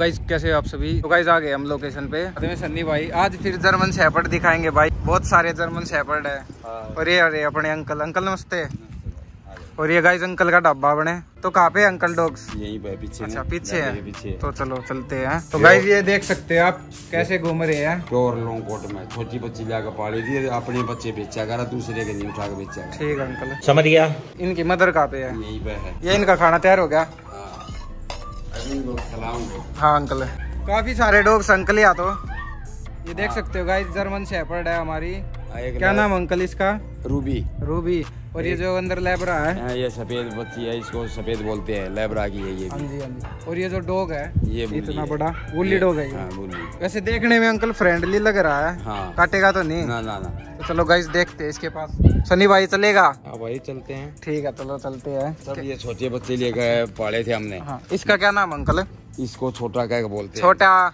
Guys कैसे हो आप सभी? तो गाइस आ गए हम लोकेशन पे। में सन्नी भाई। आज फिर जर्मन शेपर्ड दिखाएँगे भाई। बहुत सारे जर्मन शेपर्ड है। हाँ। और ये अरे अपने अंकल। अंकल नमस्ते। और ये गाइस अंकल का डब्बा बने। तो कहाँ पे है अंकल डॉग्स? यही पे पीछे अच्छा पीछे है। पीछे तो चलो चलते हैं। तो गाइज़ ये देख सकते हैं आप कैसे घूम रहे हैं। प्योर लॉन्ग कोट में। छोटी बच्ची लाकर पाली थी अपने बच्चे बेचा करा दूसरे के नहीं उठा के बेचा ठीक है अंकल। समझ गया। इनकी मदर कहाँ पे है? यही पे है। ये इनका खाना तैयार हो गया? हाँ। हाँ अंकल काफ़ी सारे डॉग्स अंकल या तो ये देख सकते हो गाइस जर्मन शेपर्ड है हमारी। हाँ, क्या नाम अंकल इसका? रूबी। रूबी। और ये जो अंदर लेबरा है? हाँ, ये सफ़ेद बच्ची है इसको सफ़ेद बोलते हैं लेबरा की है ये हाँ भी जी हाँ जी। और ये जो डॉग है ये इतना बड़ा बुल्ली डॉग है ये। हाँ वैसे देखने में अंकल फ्रेंडली लग रहा है। हाँ। काटेगा तो नहीं। ना ना ना। तो चलो गाइस देखते हैं इसके पास। सनी भाई चलेगा? हाँ भाई चलते हैं। ठीक है चलो चलते हैं। सब ये छोटे बच्चे ले गए पाले थे हमने। हाँ। इसका क्या नाम अंकल? इसको छोटा क्या बोलते हैं। छोटा।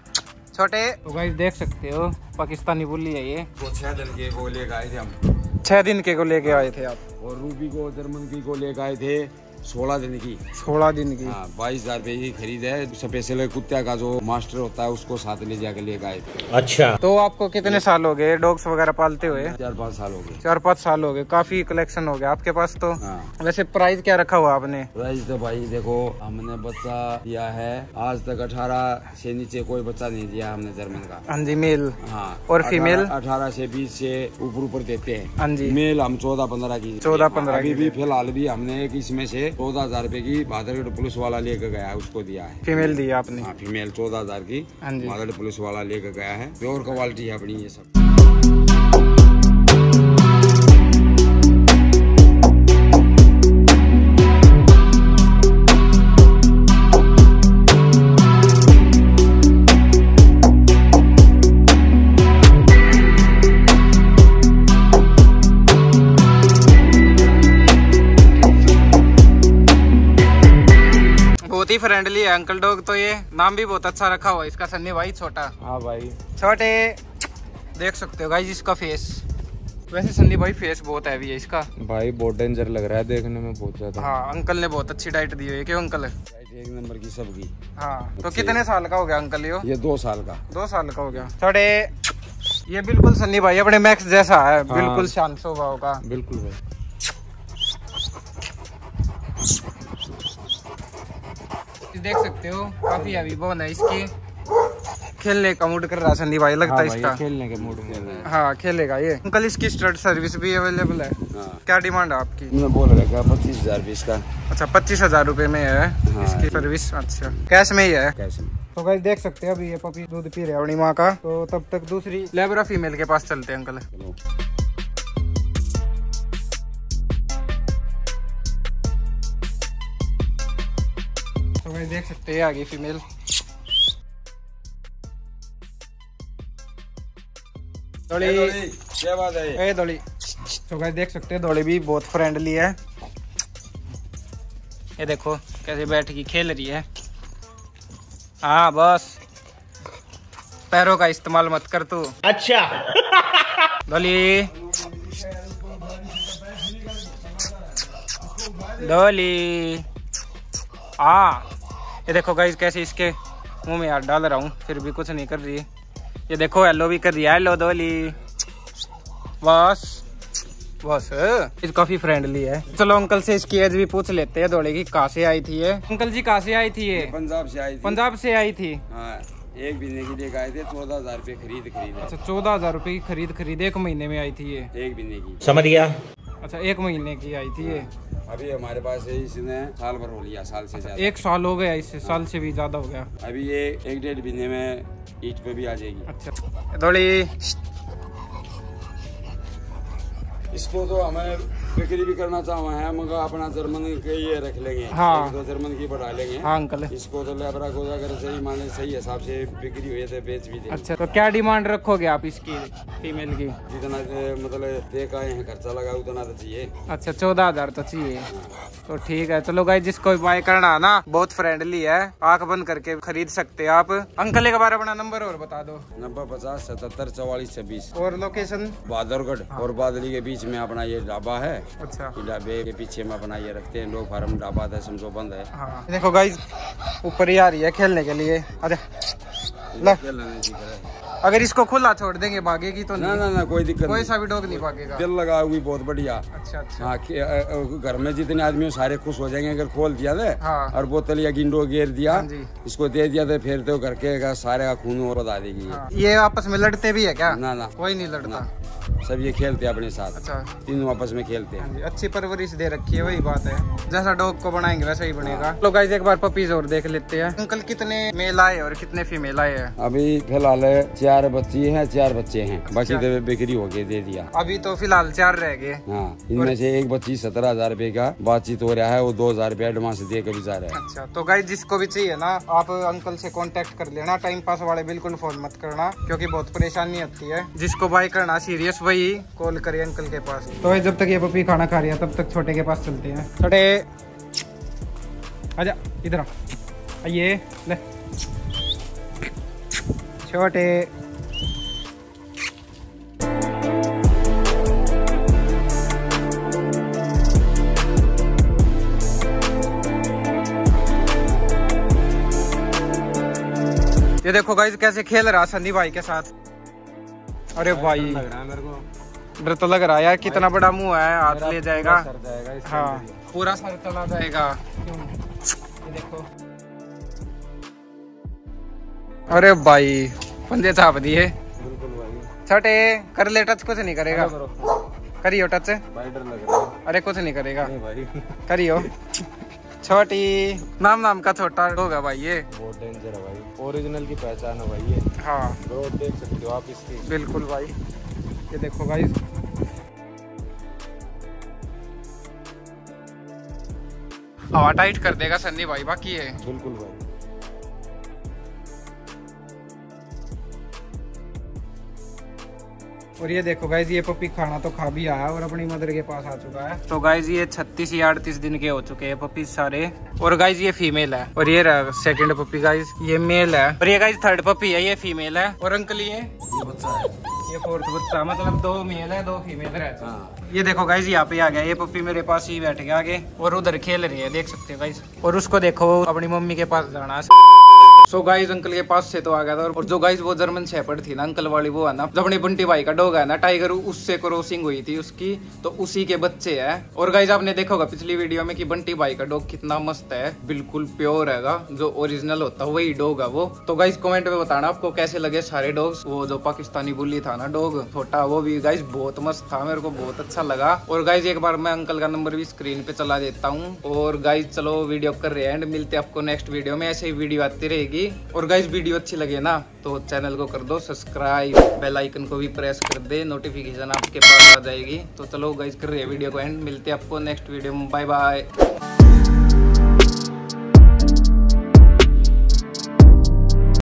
छोटे। तो गाइस देख सकते हो। पाकिस्तानी बोली है ये। वो छह दिन के को लेके आए थे हम। छह दिन के को लेके आए थे आप। और रूबी को जर्मन की को लेके आए थे। सोलह दिन की। सोलह दिन की। हाँ बाईस हज़ार रुपए की खरीद है। स्पेशल कुत्ते का जो मास्टर होता है उसको साथ ले जाकर आए थे अच्छा। तो आपको कितने साल हो गए? डॉग्स वगैरह पालते हुए? चार पाँच साल हो गए। चार पाँच साल हो गए। काफ़ी कलेक्शन हो गया आपके पास तो। हाँ। वैसे प्राइस क्या रखा हुआ आपने? प्राइस तो भाई देखो हमने बच्चा दिया है। आज तक अठारह से नीचे कोई बच्चा नहीं दिया हमने जर्मन का। हाँ जी मेल हाँ। और फीमेल? अठारह से बीस से ऊपर ऊपर देते हैं। हाँ जी। मेल हम चौदह पंद्रह की। 14-15 अभी की भी फ़िलहाल भी हमने एक इसमें से चौदह हज़ार रूपए की भादरगढ़ पुलिस वाला लेकर गया है उसको दिया है। फीमेल दिया आपने? हाँ फीमेल चौदह हज़ार की हाँ भादरगढ़ पुलिस वाला लेकर गया है। प्योर क्वालिटी है अपनी ये सब। ही फ्रेंडली है अंकल डॉग तो ये नाम भी बहुत अच्छा रखा हुआ इसका सन्नी भाई छोटा। हाँ भाई। छोटे देख सकते हो गाइस इसका फेस वैसे सन्नी भाई फेस बहुत हैवी है इसका। भाई बहुत डेंजर लग रहा है देखने में बहुत ज़्यादा। हाँ अंकल ने बहुत अच्छी डाइट दी हुई है क्यों अंकल एक नंबर की सबकी। हाँ तो कितने साल का हो गया अंकल यो? ये दो साल का। दो साल का हो गया। छोटे ये बिल्कुल सन्नी भाई अपने मैक्स जैसा है बिल्कुल शांत स्वभाव का। बिल्कुल भाई। देख सकते हो काफ़ी हैवी बोन है इसकी खेलने का मूड कर रहा है सन्नी भाई लगता है इसका। खेलने के मूड में हाँ। खेलेगा ये। अंकल इसकी स्टड सर्विस भी अवेलेबल है। हाँ। क्या डिमांड है आपकी? मैंने बोल रखा पच्चीस हज़ार बीस का अच्छा पच्चीस हज़ार रूपए में है हाँ। इसकी सर्विस अच्छा। कैश में ही है? कैसे तो गाइस देख सकते हैं अभी ये पपी दूध पी रहे हैं अपनी माँ का। तो तब तक दूसरी लेबरा फीमेल के पास चलते हैं अंकल। तो गाइस देख सकते हैं आगे फीमेल दौड़ी। क्या बात है? ए दौड़ी। तो गाइस देख सकते हैं दौड़ी भी बहुत फ्रेंडली है। ये देखो कैसे बैठ के खेल रही है। हाँ बस। पैरों का इस्तेमाल मत कर तू। अच्छा। डोली डोली आ। ये देखो गाइस कैसे इसके मुँह में हाथ डाल रहा हूँ फिर भी कुछ नहीं कर रही ये देखो हेलो भी कर रही है हेलो डोली बस बस। ये काफ़ी फ्रेंडली है। चलो अंकल से इसकी एज भी पूछ लेते हैं दौड़े की कहाँ से आई थी ये? अंकल जी कहाँ से आई थी ये? पंजाब से आई पंजाब से आई थी? हाँ एक महीने के लिए आए थे चौदह हज़ार रूपए खरीद खरीद। अच्छा चौदह हज़ार रूपए की खरीद खरीद एक महीने में आई थी ये? एक महीने की। समझ गया। अच्छा एक महीने की आई थी ये? अभी हमारे पास है इसने साल भर हो लिया साल से ज़्यादा। एक साल हो गया इससे साल से भी ज़्यादा हो गया। अभी ये एक डेढ़ महीने में ईट पे भी आ जाएगी। अच्छा। दौड़ी। इसको तो हमें बिक्री भी करना चाह है मगर अपना जर्मन के ये रख लेंगे। हाँ। दो जर्मन की बढ़ा लेंगे। हाँ अंकल। इसको तो लेबरा को अगर सही माने सही हिसाब से बिक्री हुई तो बेच भी दे अच्छा तो क्या डिमांड रखोगे आप इसकी फीमेल की? जितना मतलब देख आए हैं खर्चा लगा उतना तो चाहिए। अच्छा चौदह हज़ार तो चाहिए। तो ठीक है चलो गाइस जिसको बाय करना है ना बहुत फ्रेंडली है आँख बंद करके खरीद सकते हैं आप। अंकल एक बार अपना नंबर और बता दो। नब्बे पचास सतहत्तर चौवालीस छब्बीस। और लोकेशन बहादुरगढ़। और बादली के बीच में अपना ये ढाबा है। अच्छा। ढाबे के पीछे में अपना ये रखते हैं लोग फार्म ढाबा था समझो बंद है। हाँ। देखो गाइज़ ऊपर ही आ रही है खेलने के लिए। अरे। अगर इसको खुला छोड़ देंगे भागेगी तो ना ना ना कोई दिक्कत कोई सा भी डॉग नहीं भागेगा। दिल लगा हुई बहुत बढ़िया। अच्छा अच्छा। हाँ घर में जितने आदमी सारे खुश हो जाएँगे अगर खोल दिया थे हाँ। और बोतल या गिंडो गेर दिया हाँ जी। इसको दे दिया तो फिर तो घर के सारे का खून और बता देगी। ये। हाँ। ये आपस में लड़ते भी है क्या? ना ना। कोई नहीं लड़ता। सब ये खेलते हैं अपने साथ। अच्छा। तीनों आपस में खेलते हैं। हाँ अच्छी परवरिश दे रखी है वही बात है। जैसा डॉग को बनाएँगे वैसा ही बनेगा। लोग गाइस एक बार पपीज और देख लेते हैं। अंकल कितने मेल आए और कितने फीमेल आए हैं? अभी फ़िलहाल चार बच्ची हैं चार बच्चे हैं। बाकी तो बिक्री हो गई दे दिया। अभी तो फ़िलहाल चार रह गए। हाँ इनमें से एक बच्ची सत्रह हज़ार रूपए का बातचीत हो रहा है वो दो हज़ार रूपया एडवांस दे के भी जा रहा है। अच्छा तो गाइस जिसको भी चाहिए ना आप अंकल से कांटेक्ट कर लेना। टाइम पास वाले बिल्कुल फ़ोन मत करना क्योंकि बहुत परेशानी होती है। जिसको बाय करना सीरियस वही कॉल करिए अंकल के पास। तो भाई जब तक ये पपी खाना खा रही है तब तक छोटे के पास चलते हैं। छोटे। आजा इधर आइए ले। छोटे। ये देखो गाइस कैसे खेल रहा सन्नी भाई के साथ। अरे भाई लग रहा है मेरे को। डर तो लग रहा है यार कितना बड़ा मुँह है हाथ ले जाएगा। जाएगा हाँ। पूरा सर चला जाएगा। देखो। अरे भाई पंजे छाप दिए। छोटे कर ले टच कुछ नहीं करेगा। करियो टच। अरे कुछ नहीं करेगा। करियो। छोटी नाम नाम का छोटा होगा भाई ये। बहुत डेंजर है भाई। ओरिजिनल की पहचान है भाई ये। हाँ। रोड देख सकते हो आप इसकी। बिल्कुल भाई। ये देखो भाई। हवा टाइट कर देगा सन्नी भाई बाकी है। बिल्कुल भाई। और ये देखो गाइज़ ये पपी खाना तो खा भी आया और अपनी मदर के पास आ चुका है। तो गाइज़ ये छत्तीस या अड़तीस दिन के हो चुके हैं पपी सारे। और गाइज़ ये फीमेल है। और ये रहा सेकंड पपी गाइज़ ये मेल है। और ये गाइज़ थर्ड पपी है ये फीमेल है। और अंकल ये? ये बच्चा है। ये फोर्थ बच्चा मतलब दो मेल है दो फीमेल रहते हैं। हाँ। ये देखो गाइज़ यहाँ पे आ गया ये पप्पी मेरे पास ही बैठ गया आगे। और उधर खेल रही है देख सकते हो गाइज़ और उसको देखो अपनी मम्मी के पास जाना सो गाइज़ अंकल के पास से तो आ गया था और जो गाइज़ वो जर्मन शेपर्ड थी ना अंकल वाली, वो है ना, जब अपनी बंटी भाई का डॉग है ना टाइगर उससे क्रॉसिंग हुई थी उसकी तो उसी के बच्चे है। और गाइज़ आपने देखा होगा पिछली वीडियो में कि बंटी भाई का डॉग कितना मस्त है, बिल्कुल प्योर हैगा जो ओरिजिनल होता है वही डॉग है वो। तो गाइज़ कमेंट में बताना आपको कैसे लगे सारे डॉग्स वो जो पाकिस्तानी बुल्ली था ना डॉग छोटा, वो भी गाइज़ बहुत मस्त था, मेरे को बहुत अच्छा लगा। और गाइज़ एक बार मैं अंकल का नंबर भी स्क्रीन पे चला देता हूँ। और गाइज़ चलो वीडियो कर रहे हैं मिलते आपको नेक्स्ट वीडियो में, ऐसे ही वीडियो आती रहेगी। और गाइज़ वीडियो अच्छी लगे ना तो चैनल को कर दो सब्सक्राइब बेल आइकन को भी प्रेस कर दे नोटिफिकेशन आपके पास आ जाएगी। तो चलो गाइज़ कर रहे हैं वीडियो को एंड मिलते हैं आपको नेक्स्ट वीडियो में। Bye bye